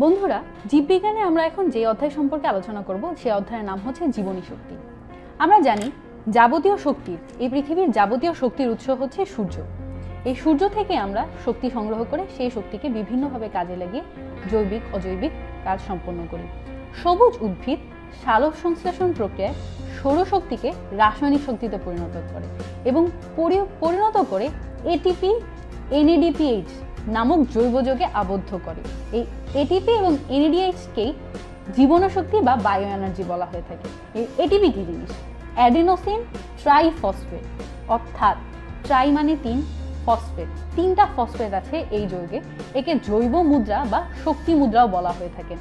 বন্ধুরা, জীববিজ্ঞানে আমরা এখন যে অধ্যায় সম্পর্কে আলোচনা করব সেই অধ্যায়ের নাম হচ্ছে জীবনী শক্তি। আমরা জানি যাবতীয় শক্তির, এই পৃথিবীর যাবতীয় শক্তির উৎস হচ্ছে সূর্য। এই সূর্য থেকে আমরা শক্তি সংগ্রহ করে সেই শক্তিকে বিভিন্নভাবে কাজে লাগিয়ে জৈবিক, অজৈবিক কাজ সম্পন্ন করি। সবুজ উদ্ভিদ সালোক সংশ্লেষণ প্রক্রিয়ায় সৌরশক্তিকে রাসায়নিক শক্তিতে পরিণত করে এবং পরিণত করে এটিপি এনএডিপিএইচ নামক জৈব যোগে আবদ্ধ করে। এই এটিপি এবং এনএডিএইচকেই জীবনশক্তি বা বায়ো এনার্জি বলা হয়ে থাকে। এই এটিপি কি জিনিস? অ্যাডিনোসিন ট্রাইফসফেট অর্থাৎ ট্রাই মানে তিন ফসফেট তিনটা ফসফেট আছে এই যৌগে। একে জৈব মুদ্রা বা শক্তি মুদ্রাও বলা হয়ে থাকে।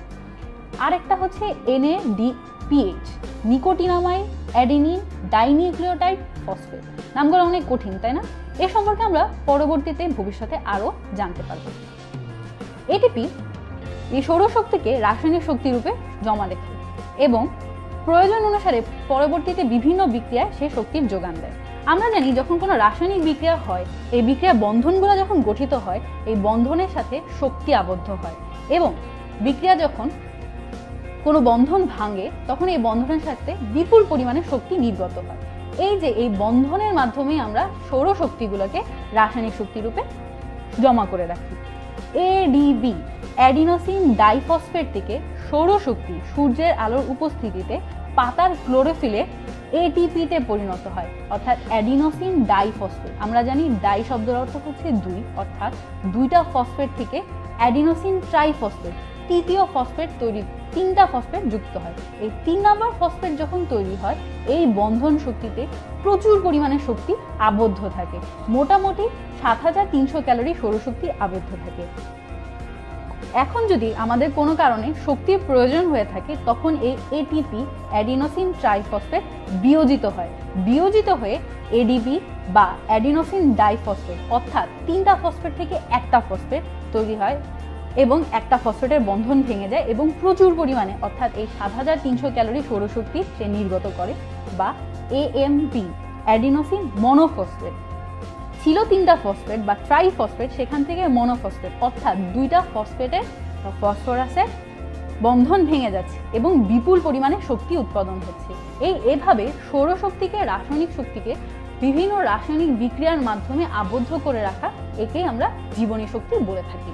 আরেকটা হচ্ছে NADPH, nicotinamide, adenine, dinucleotide, phosphate. নামগুলো অনেক কঠিন, তাই না? এ সম্পর্কে আমরা পরবর্তীতে ভবিষ্যতে আরও জানতে পারব। এটিপি এই সৌরশক্তিকে রাসায়নিক শক্তি রূপে জমা রেখে এবং প্রয়োজন অনুসারে পরবর্তীতে বিভিন্ন বিক্রিয়ায় সে শক্তির যোগান দেয়। আমরা জানি যখন কোনো রাসায়নিক বিক্রিয়া হয়, এই বিক্রিয়া বন্ধনগুলো যখন গঠিত হয়, এই বন্ধনের সাথে শক্তি আবদ্ধ হয় এবং বিক্রিয়া যখন কোনো বন্ধন ভাঙে, তখন এই বন্ধনের সাথে বিপুল পরিমাণে শক্তি নির্গত হয়। এই যে এই বন্ধনের মাধ্যমে আমরা সৌরশক্তিগুলোকে রাসায়নিক শক্তি রূপে জমা করে রাখি। এডিবি অ্যাডিনোসিন ডাইফসফেট থেকে সৌরশক্তি সূর্যের আলোর উপস্থিতিতে পাতার ক্লোরোফিলে এটিপিতে পরিণত হয়, অর্থাৎ অ্যাডিনোসিন ডাইফসফেট আমরা জানি ডাই শব্দের অর্থ হচ্ছে দুই, অর্থাৎ দুইটা ফসফেট থেকে অ্যাডিনোসিন ট্রাইফসফেট তৃতীয় ফসফেট তৈরি, তিনটা ফসফেট যুক্ত হয়। এই তিন নম্বর ফসফেট যখন তৈরি হয়, এই বন্ধন শক্তিতে প্রচুর পরিমাণে শক্তি আবদ্ধ থাকে। মোটামুটি সাত হাজার তিনশো ক্যালোরি সৌরশক্তি আবদ্ধ থাকে। এখন যদি আমাদের কোনো কারণে শক্তির প্রয়োজন হয়ে থাকে, তখন এই এটিপি অ্যাডিনোসিন ট্রাইফসফেট বিয়োজিত হয়। বিয়োজিত হয়ে এডিবি বা অ্যাডিনোসিন ডাইফসফেট অর্থাৎ তিনটা ফসফেট থেকে একটা ফসফেট তৈরি হয়। এবং একটা ফসফেটের বন্ধন ভেঙে যায় এবং প্রচুর পরিমাণে, অর্থাৎ এই সাত হাজার তিনশো ক্যালোরি সৌরশক্তি সে নির্গত করে বা এএমপি অ্যাডিনোসিন মনোফসফেট ছিল তিনটা ফসফেট বা ট্রাইফসফেট সেখান থেকে মনোফসফেট অর্থাৎ দুইটা ফসফেটের ফসফরাসের বন্ধন ভেঙে যাচ্ছে এবং বিপুল পরিমাণে শক্তি উৎপাদন হচ্ছে। এই এভাবে সৌরশক্তিকে, রাসায়নিক শক্তিকে বিভিন্ন রাসায়নিক বিক্রিয়ার মাধ্যমে আবদ্ধ করে রাখা একেই আমরা জীবনী শক্তি বলে থাকি।